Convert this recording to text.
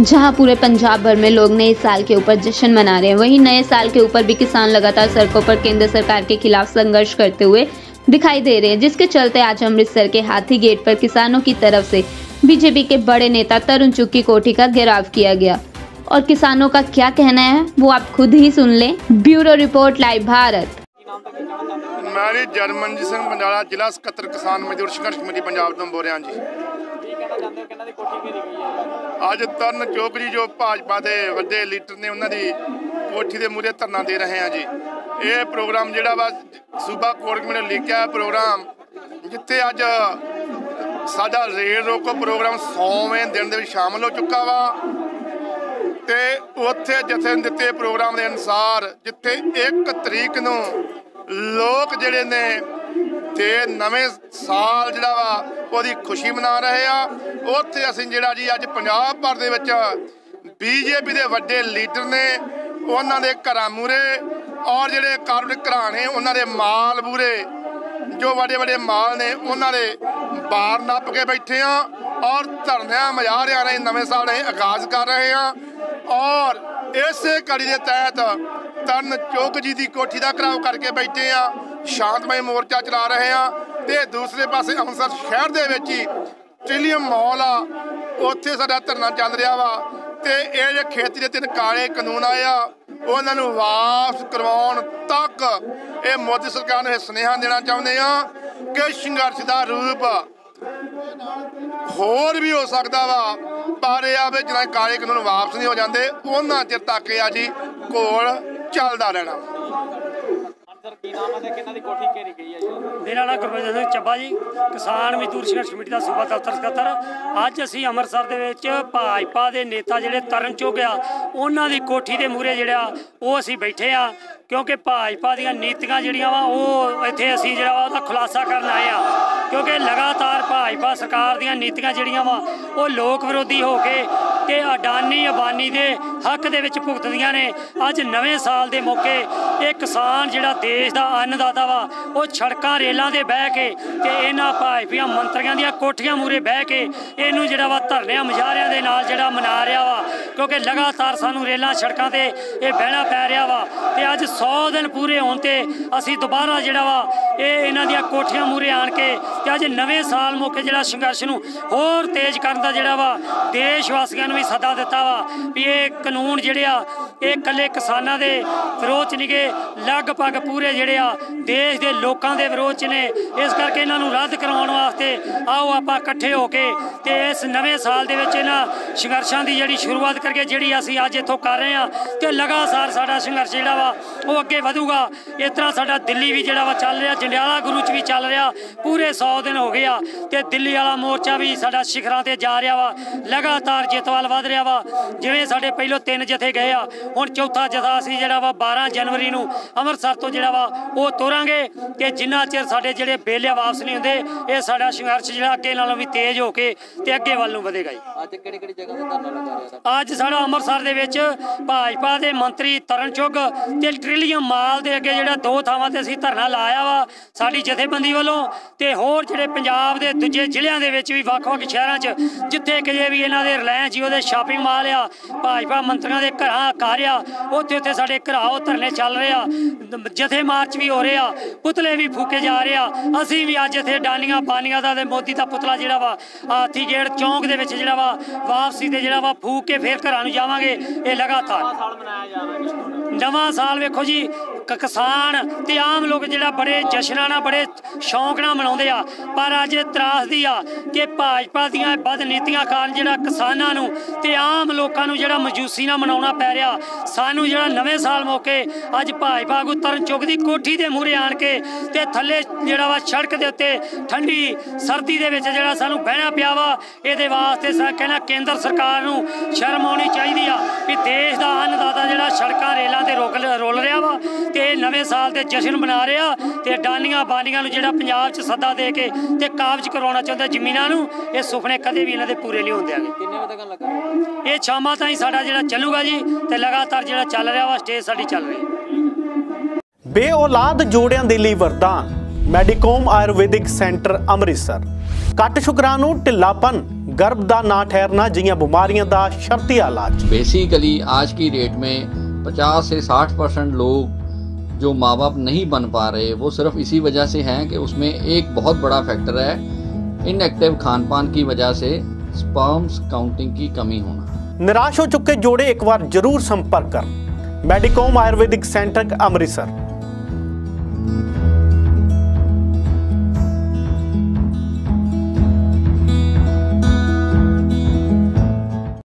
जहां पूरे पंजाब भर में लोग नए साल के ऊपर जश्न मना रहे हैं वहीं नए साल के ऊपर भी किसान लगातार सड़कों पर केंद्र सरकार के खिलाफ संघर्ष करते हुए दिखाई दे रहे हैं जिसके चलते आज अमृतसर के हाथी गेट पर किसानों की तरफ से बीजेपी के बड़े नेता तरुण चुग की कोठी का घेराव किया गया और किसानों का क्या कहना है वो आप खुद ही सुन लें ब्यूरो रिपोर्ट लाइव भारत ਮੈਂ ਜੀ ਜਰਮਨਜੀਤ ਸਿੰਘ ਬੰਡਾਲਾ ਜ਼ਿਲ੍ਹਾ ਸਕੱਤਰ ਕਿਸਾਨ ਮਜ਼ਦੂਰ ਸੰਘਰਸ਼ ਕਮੇਟੀ ਪੰਜਾਬ ਤੋਂ ਬੋਲ ਰਿਹਾ ਜੀ ਕੀ ਕਹਿਣਾ ਚਾਹੁੰਦੇ ਹੋ ਦੀ ਕੋਠੀ ਘੇਰੀ ਗਈ ਹੈ? ਅੱਜ ਤਰਨ ਚੋਕ ਜੀ ਜੋ ਭਾਜਪਾ ਦੇ ਵੱਡੇ ਲੀਡਰ ਨੇ, ਉਹਨਾਂ ਦੀ ਕੋਠੀ ਦੇ ਮੂਹਰੇ ਧਰਨਾ ਦੇ ਰਹੇ ਹਾਂ ਜੀ। ਇਹ ਪ੍ਰੋਗਰਾਮ ਜਿਹੜਾ ਵਾ, ਸੂਬਾ ਕੋਰ ਕਮੇਟੀ ਨੇ ਲਿਖਿਆ ਪ੍ਰੋਗਰਾਮ, ਜਿੱਥੇ ਅੱਜ ਸਾਡਾ ਰੇਲ ਰੋਕੋ ਪ੍ਰੋਗਰਾਮ 100ਵੇਂ ਦਿਨ ਦੇ ਵਿੱਚ ਸ਼ਾਮਲ ਹੋ ਚੁੱਕਾ ਵਾ। ਤੇ ਉੱਥੇ ਜਥੇ ਦਿੱਤੇ ਪ੍ਰੋਗਰਾਮ ਦੇ ਅਨੁਸਾਰ ਜਿੱਥੇ 1 ਤਰੀਕ ਨੂੰ ਲੋਕ ਜਿਹੜੇ ਨੇ ਤੇ ਨਵੇਂ ਸਾਲ ਜਿਹੜਾ ਵਾ, ਉਹਦੀ ਖੁਸ਼ੀ ਮਨਾ ਰਹੇ ਆ। ਉੱਥੇ ਅਸੀਂ ਜਿਹੜਾ ਜੀ ਅੱਜ ਪੰਜਾਬ ਭਰ ਦੇ ਵਿੱਚ ਬੀਜੇਪੀ ਦੇ ਵੱਡੇ ਲੀਡਰ ਨੇ, ਉਹਨਾਂ ਦੇ ਘਰਾਂ ਮੂਰੇ ਔਰ ਜਿਹੜੇ ਕਾਰਪੋਰੇਟ ਘਰਾਂ ਨੇ, ਉਹਨਾਂ ਦੇ ਮਾਲ ਮੂਰੇ ਜੋ ਵੱਡੇ ਵੱਡੇ ਮਾਲ ਨੇ, ਉਹਨਾਂ ਦੇ ਬਾਹਰ ਨੱਪ ਕੇ ਬੈਠੇ ਆ ਔਰ ਧਰਨਿਆਂ ਮਜ਼ਾਰਿਆਂ ਨੇ ਨਵੇਂ ਸਾਲ ਦੇ ਆਗਾਜ਼ ਕਰ ਰਹੇ ਆ। ਔਰ ਇਸੇ ਕੜੀ ਦੇ ਤਹਿਤ ਤਰਨ ਚੌਕ ਜੀ ਦੀ ਕੋਠੀ ਦਾ ਘਰਾਓ ਕਰਕੇ ਬੈਠੇ ਆ। ਸ਼ਾਂਤਮਈ ਮੋਰਚਾ ਚਲਾ ਰਹੇ ਆ ਤੇ ਦੂਸਰੇ ਪਾਸੇ ਅੰਮ੍ਰਿਤਸਰ ਸ਼ਹਿਰ ਦੇ ਵਿੱਚ ਹੀ ਟ੍ਰਿਲੀਅਮ ਮਾਲ ਆ। ਉੱਥੇ ਸਾਡਾ ਧਰਨਾ ਚੱਲ ਰਿਹਾ ਵਾ ਤੇ ਇਹ ਜੇ ਖੇਤੀ ਦੇ ਤਿੰਨ ਕਾਲੇ ਕਾਨੂੰਨ ਆਏ ਆ, ਉਹਨਾਂ ਨੂੰ ਵਾਪਸ ਕਰਵਾਉਣ ਤੱਕ ਇਹ ਮੋਦੀ ਸਰਕਾਰ ਨੂੰ ਇਹ ਸੁਨੇਹਾ ਦੇਣਾ ਚਾਹੁੰਦੇ ਆ ਕਿ ਸੰਘਰਸ਼ ਦਾ ਰੂਪ ਹੋਰ ਵੀ ਹੋ ਸਕਦਾ ਵਾ, ਪਰ ਇਹ ਆ ਵੀ ਜਿਹੜਾ ਕਾਲੇ ਕਾਨੂੰਨ ਵਾਪਸ ਨਹੀਂ ਹੋ ਜਾਂਦੇ, ਉਹਨਾਂ ਚਿਰ ਤੱਕ ਇਹ ਆ ਜੀ ਘੋਲ ਚੱਲਦਾ ਰਹਿਣਾ। ਸਰ, ਕੀ ਨਾਮ ਹੈ ਤੇ ਕਿਹਨਾਂ ਦੀ ਕੋਠੀ ਘੇਰੀ ਗਈ ਹੈ ਜੀ? ਮੇਰਾ ਨਾਮ ਗੁਰਬਚਨ ਸਿੰਘ ਚੱਬਾ ਜੀ, ਕਿਸਾਨ ਮਜ਼ਦੂਰ ਸੰਘਰਸ਼ ਕਮੇਟੀ ਦਾ ਸੂਬਾ ਦਫ਼ਤਰ ਸਕੱਤਰ। ਅੱਜ ਅਸੀਂ ਅੰਮ੍ਰਿਤਸਰ ਦੇ ਵਿੱਚ ਭਾਜਪਾ ਦੇ ਨੇਤਾ ਜਿਹੜੇ ਤਰਨ ਚੁੱਗ ਆ, ਉਹਨਾਂ ਦੀ ਕੋਠੀ ਦੇ ਮੂਹਰੇ ਜਿਹੜਾ, ਉਹ ਅਸੀਂ ਬੈਠੇ ਆ, ਕਿਉਂਕਿ ਭਾਜਪਾ ਦੀਆਂ ਨੀਤੀਆਂ ਜਿਹੜੀਆਂ ਵਾ, ਉਹ ਇੱਥੇ ਅਸੀਂ ਜਿਹੜਾ ਵਾ ਉਹਦਾ ਖੁਲਾਸਾ ਕਰਨ ਆਏ ਆ। ਕਿਉਂਕਿ ਲਗਾਤਾਰ ਭਾਜਪਾ ਸਰਕਾਰ ਦੀਆਂ ਨੀਤੀਆਂ ਜਿਹੜੀਆਂ ਵਾ, ਉਹ ਲੋਕ ਵਿਰੋਧੀ ਹੋ ਕੇ ਤੇ ਅਡਾਨੀ ਅਬਾਨੀ ਦੇ ਹੱਕ ਦੇ ਵਿੱਚ ਭੁਗਤਦੀਆਂ ਨੇ। ਅੱਜ ਨਵੇਂ ਸਾਲ ਦੇ ਮੌਕੇ ਇਹ ਕਿਸਾਨ ਜਿਹੜਾ ਦੇਸ਼ ਦਾ ਅੰਨਦਾਤਾ ਵਾ, ਉਹ ਸੜਕਾਂ ਰੇਲਾਂ ਦੇ ਬਹਿ ਕੇ ਤੇ ਇਹਨਾਂ ਭਾਜਪੀਆਂ ਮੰਤਰੀਆਂ ਦੀਆਂ ਕੋਠੀਆਂ ਮੂਰੇ ਬਹਿ ਕੇ ਇਹਨੂੰ ਜਿਹੜਾ ਵਾ ਧਰਨਿਆਂ ਮੁਜ਼ਾਹਰਿਆਂ ਦੇ ਨਾਲ ਜਿਹੜਾ ਮਨਾ ਰਿਹਾ ਵਾ ਕਿਉਂਕਿ ਲਗਾਤਾਰ ਸਾਨੂੰ ਰੇਲਾਂ, ਸੜਕਾਂ ਤੇ ਇਹ ਬਹਿਣਾ ਪੈ ਰਿਹਾ ਵਾ ਤੇ ਅੱਜ 100 ਦਿਨ ਪੂਰੇ ਹੋਣ ਤੇ ਅਸੀਂ ਦੁਬਾਰਾ ਜਿਹੜਾ ਵਾ ਇਹ ਇਹਨਾਂ ਦੀਆਂ ਕੋਠੀਆਂ ਮੂਰੇ ਆਣ ਕੇ ਤੇ ਅੱਜ ਨਵੇਂ ਸਾਲ ਮੌਕੇ ਜਿਹੜਾ ਸੰਘਰਸ਼ ਨੂੰ ਹੋਰ ਤੇਜ਼ ਕਰਨ ਦਾ ਜਿਹੜਾ ਵਾ ਦੇਸ਼ ਵਾਸੀਆਂ ਨੂੰ ਵੀ ਸੱਦਾ ਦਿੱਤਾ ਵਾ ਵੀ ਇਹ ਕਾਨੂੰਨ ਜਿਹੜੇ ਆ, ਇਹ ਇਕੱਲੇ ਕਿਸਾਨਾਂ ਦੇ ਵਿਰੋਧ ਚ ਨਹੀਂਗੇ ਲਗਭਗ ਪੂਰੇ ਜਿਹੜੇ ਆ ਦੇਸ਼ ਦੇ ਲੋਕਾਂ ਦੇ ਵਿਰੋਧ ਚ ਨੇ। ਇਸ ਕਰਕੇ ਇਹਨਾਂ ਨੂੰ ਰੱਦ ਕਰਵਾਉਣ ਵਾਸਤੇ ਆਓ ਆਪਾਂ ਇਕੱਠੇ ਹੋ ਕੇ ਤੇ ਇਸ ਨਵੇਂ ਸਾਲ ਦੇ ਵਿੱਚ ਇਹਨਾਂ ਸੰਘਰਸ਼ਾਂ ਦੀ ਜਿਹੜੀ ਸ਼ੁਰੂਆਤ ਕਰਕੇ ਜਿਹੜੀ ਅਸੀਂ ਅੱਜ ਇੱਥੋਂ ਕਰ ਰਹੇ ਆ ਤੇ ਲਗਾਤਾਰ ਸਾਡਾ ਸੰਘਰਸ਼ ਜਿਹੜਾ ਵਾ ਉਹ ਅੱਗੇ ਵਧੂਗਾ। ਇਸ ਤਰ੍ਹਾਂ ਸਾਡਾ ਦਿੱਲੀ ਵੀ ਜਿਹੜਾ ਵਾ ਚੱਲ ਰਿਹਾ ਜੰਡਿਆਲਾ ਗੁਰੂ ਚ ਵੀ ਚੱਲ ਰਿਹਾ ਪੂਰੇ 100 ਦਿਨ ਹੋ ਗਏ ਆ ਤੇ ਦਿੱਲੀ ਵਾਲਾ ਮੋਰਚਾ ਵੀ ਸਾਡਾ ਸਿਖਰਾਂ ਤੇ ਜਾ ਰਿਹਾ ਵਾ ਲਗਾਤਾਰ ਜਿੱਤ ਵੱਲ ਵਧ ਰਿਹਾ ਵਾ। ਜਿਵੇਂ ਸਾਡੇ ਪਹਿਲੋਂ ਤਿੰਨ ਜਥੇ ਗਏ ਆ ਹੁਣ ਚੌਥਾ ਜਥਾ ਅਸੀਂ ਜਿਹੜਾ ਵਾ 12 ਜਨਵਰੀ ਨੂੰ ਅੰਮ੍ਰਿਤਸਰ ਤੋਂ ਜਿਹੜਾ ਵਾ ਉਹ ਤੋਰਾਂਗੇ ਤੇ ਜਿੰਨਾ ਚਿਰ ਸਾਡੇ ਜਿਹੜੇ ਬੇਲੇ ਵਾਪਸ ਨਹੀਂ ਹੁੰਦੇ ਇਹ ਸਾਡਾ ਸੰਘਰਸ਼ ਜਿਹੜਾ ਅੱਗੇ ਨਾਲੋਂ ਵੀ ਤੇਜ਼ ਹੋ ਕੇ ਤੇ ਅੱਗੇ ਵੱਲ ਨੂੰ ਵਧੇਗਾ ਜੀ। ਅੱਜ ਕਿਹੜੀ ਕਿਹੜੀ ਜਗ੍ਹਾ ਤੇ ਧਰਨਾ ਲੱਗਾ ਰਿਹਾ ਅੱਜ ਸਾਡਾ ਅੰਮ੍ਰਿਤਸਰ ਦੇ ਵਿੱਚ ਭਾਜਪਾ ਦੇ ਮੰਤਰੀ ਤਰਨ ਚੁੱਗ ਤੇ ਟ੍ਰਿਲੀਅਨ ਮਾਲ ਦੇ ਅੱਗੇ ਜਿਹੜਾ ਦੋ ਥਾਵਾਂ ਤੇ ਅਸੀਂ ਧਰਨਾ ਲਾਇਆ ਵਾ ਸਾਡੀ ਜਥੇਬੰਦੀ ਵੱਲੋਂ ਤੇ ਹੋਰ ਜਿਹੜੇ ਪੰਜਾਬ ਦੇ ਦੂਜੇ ਜ਼ਿਲ੍ਹਿਆਂ ਦੇ ਵਿੱਚ ਵੀ ਵੱਖ-ਵੱਖ ਸ਼ਹਿਰਾਂ 'ਚ, ਜਿੱਥੇ ਕਿਤੇ ਵੀ ਇਹਨਾਂ ਦੇ ਰਿਲਾਇੰਸ ਜੀਓ ਦੇ ਸ਼ਾਪਿੰਗ ਮਾਲ ਆ, ਭਾਜਪਾ ਮੰਤਰੀਆਂ ਦੇ ਘਰਾਂ ਘਰ ਉੱਥੇ ਉੱਥੇ ਸਾਡੇ ਘਰਾਓ ਧਰਨੇ ਚੱਲ ਰਹੇ ਆ ਜਥੇ ਮਾਰਚ ਵੀ ਹੋ ਰਹੇ ਆ, ਪੁਤਲੇ ਵੀ ਫੂਕੇ ਜਾ ਰਹੇ ਆ, ਅਸੀਂ ਵੀ ਅੱਜ ਇੱਥੇ ਡਾਨੀਆਂ ਬਾਨੀਆਂ ਦਾ ਤੇ ਮੋਦੀ ਦਾ ਪੁਤਲਾ ਜਿਹੜਾ ਵਾ, ਹਾਥੀ ਗੇੜ ਚੌਂਕ ਦੇ ਵਿੱਚ ਜਿਹੜਾ ਵਾ, ਵਾਪਸੀ ਤੇ ਜਿਹੜਾ ਵਾ ਫੂਕ ਕੇ ਫੇਰ ਘਰਾਂ ਨੂੰ ਜਾਵਾਂਗੇ ਇਹ ਲਗਾਤਾਰ। ਨਵਾਂ ਸਾਲ ਵੇਖੋ ਜੀ ਕ- ਕਿਸਾਨ ਤੇ ਆਮ ਲੋਕ ਜਿਹੜਾ ਬੜੇ ਜਸ਼ਨਾਂ ਨਾਲ ਬੜੇ ਸ਼ੌਂਕ ਨਾਲ ਮਨਾਉਂਦੇ ਆ। ਪਰ ਅੱਜ ਇਹ ਤਰਾਸਦੀ ਆ ਕਿ ਭਾਜਪਾ ਦੀਆਂ ਬਦ ਨੀਤੀਆਂ ਕਾਰਨ ਜਿਹੜਾ ਕਿਸਾਨਾਂ ਨੂੰ ਤੇ ਆਮ ਲੋਕਾਂ ਨੂੰ ਜਿਹੜਾ ਮਜੂਸੀ ਨਾਲ ਮਨਾਉਣਾ ਪੈ ਰਿਹਾ ਸਾਨੂੰ ਜਿਹੜਾ ਨਵੇਂ ਸਾਲ ਮੌਕੇ ਅੱਜ ਭਾਜਪਾ ਆਗੂ ਤਰਨ ਚੁੱਕ ਦੀ ਕੋਠੀ ਦੇ ਮੂਹਰੇ ਆਣ ਕੇ ਤੇ ਥੱਲੇ ਜਿਹੜਾ ਵਾ ਸੜਕ ਦੇ ਉੱਤੇ ਠੰਡੀ ਸਰਦੀ ਦੇ ਵਿੱਚ ਜਿਹੜਾ ਸਾਨੂੰ ਬਹਿਣਾ ਪਿਆ ਵਾ ਇਹਦੇ ਵਾਸਤੇ ਸਾ ਕਹਿੰਦਾ ਕੇਂਦਰ ਸਰਕਾਰ ਨੂੰ ਸ਼ਰਮ ਆਉਣੀ ਚਾਹੀਦੀ ਆ ਵੀ ਦੇਸ਼ ਦਾ ਅੰਨਦਾਤਾ ਜਿਹੜਾ ਸੜਕਾਂ ਰੇਲਾਂ ਤੇ ਰੋਕ ਰੋਲ ਰਿਹਾ ਵਾ ਤੇ ਇਹ ਨਵੇਂ ਸਾਲ ਦੇ ਜਸ਼ਨ ਮਨਾ ਰਿਹਾ ਤੇ ਡਾਨੀਆਂ ਬਾਨੀਆਂ ਨੂੰ ਜਿਹੜਾ ਪੰਜਾਬ 'ਚ ਸੱਦਾ ਦੇ ਕੇ ਤੇ ਕਾਬਜ ਕਰਵਾਉਣਾ ਚਾਹੁੰਦਾ ਜ਼ਮੀਨਾਂ ਨੂੰ ਇਹ ਸੁਪਨੇ ਕਦੇ ਵੀ ਇਹਨਾਂ ਦੇ ਪੂਰੇ ਨਹੀਂ ਹੁੰਦੇ ਆਗੇ ਕਿੰਨੇ ਵਜੇ ਤੱਕ ਲੱਗਾ ਇਹ ਸ਼ਾਮਾਂ ਤਾਈਂ ਸਾਡਾ ਜਿਹੜਾ ਚੱਲੂਗਾ ਜੀ ਤੇ ਲਗਾਤਾਰ ਜਿਹੜਾ ਚੱਲ ਰਿਹਾ ਵਾ ਸਟੇਜ ਸਾਡੀ ਚੱਲ ਰਹੀ ਬੇਔਲਾਦ ਜੋੜਿਆਂ ਦੇ ਲਈ ਵਰਦਾਨ ਮੈਡੀਕੋਮ ਆਯੁਰਵੈਦਿਕ ਸੈਂਟਰ ਅੰਮ੍ਰਿਤਸਰ। ਕੱਟ ਸ਼ੁਕਰਾਂ ਨੂੰ ਢਿੱਲਾਪਨ गर्भ का ना ठहरना जिया बीमारियों का शर्ती इलाज। बेसिकली आज की डेट में 50 से 60 परसेंट लोग जो माँ बाप नहीं बन पा रहे वो सिर्फ़ इसी वजह से हैं कि उसमें एक बहुत बड़ा फैक्टर है इनएक्टिव खान पान की वजह से स्पर्म्स काउंटिंग की कमी होना। निराश हो चुके जोड़े एक बार ज़रूर संपर्क कर। Medicom Ayurvedic centre Amritsar.